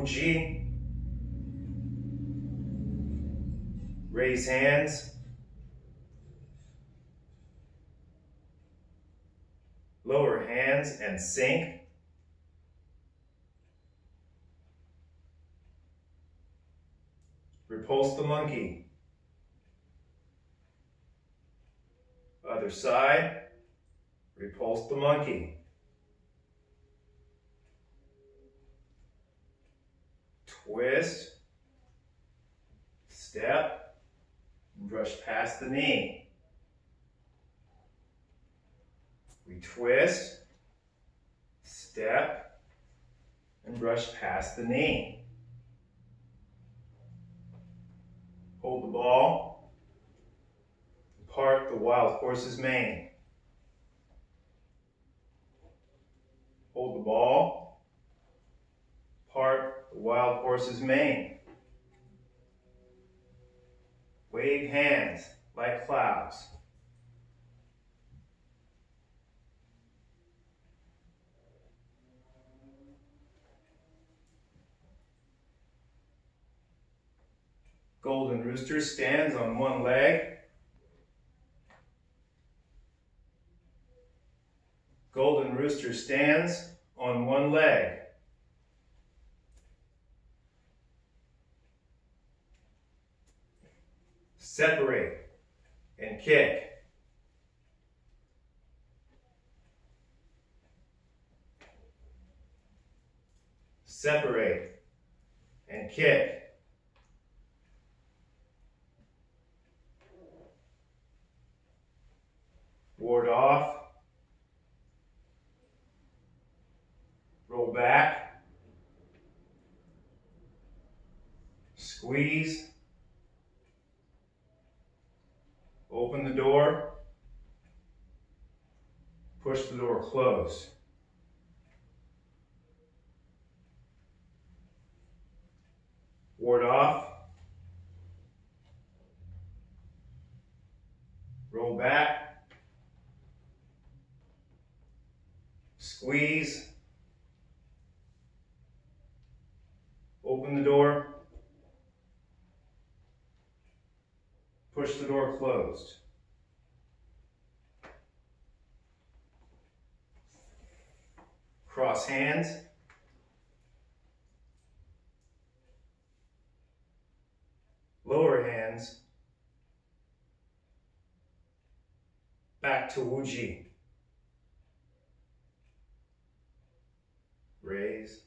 Wuji. Raise hands. Lower hands and sink. Repulse the monkey. Other side. Repulse the monkey. Twist. Step. Brush past the knee. We twist, step, and brush past the knee. Hold the ball, part the wild horse's mane. Hold the ball, horse's mane. Wave hands like clouds. Golden Rooster stands on one leg. Golden Rooster stands on one leg. Separate and kick. Separate and kick. ward off, roll back, squeeze, open the door, push the door closed. Ward off, roll back, Squeeze. Open the door. Push the door closed. Cross hands. Lower hands. Back to Wuji. raise,